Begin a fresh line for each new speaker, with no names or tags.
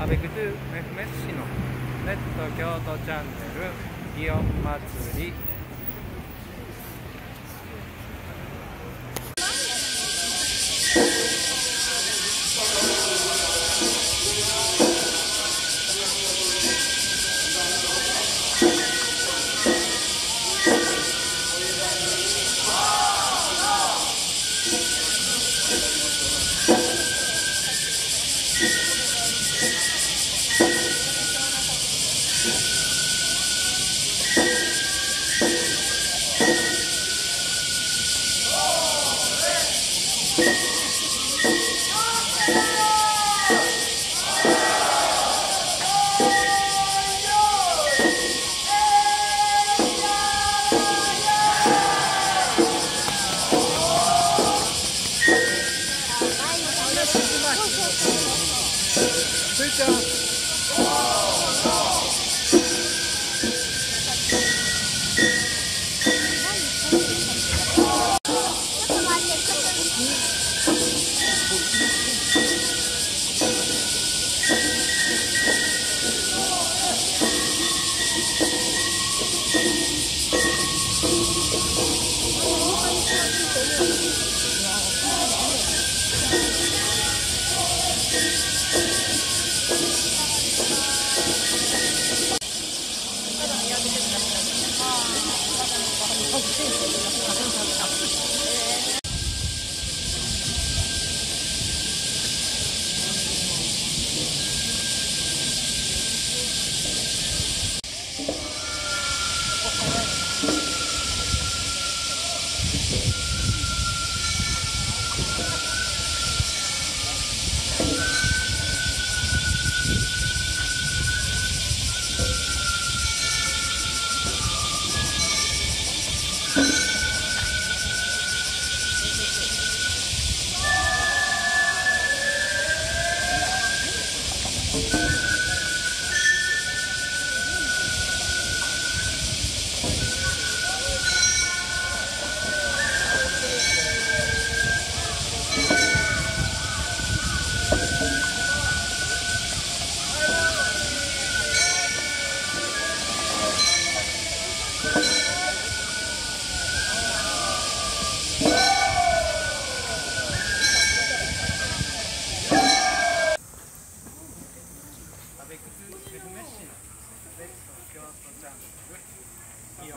アベクトゥメフメスシのネット京都チャンネル祇園祭り。
ス
イちゃん
先生、私が風邪をひか。
いいよ。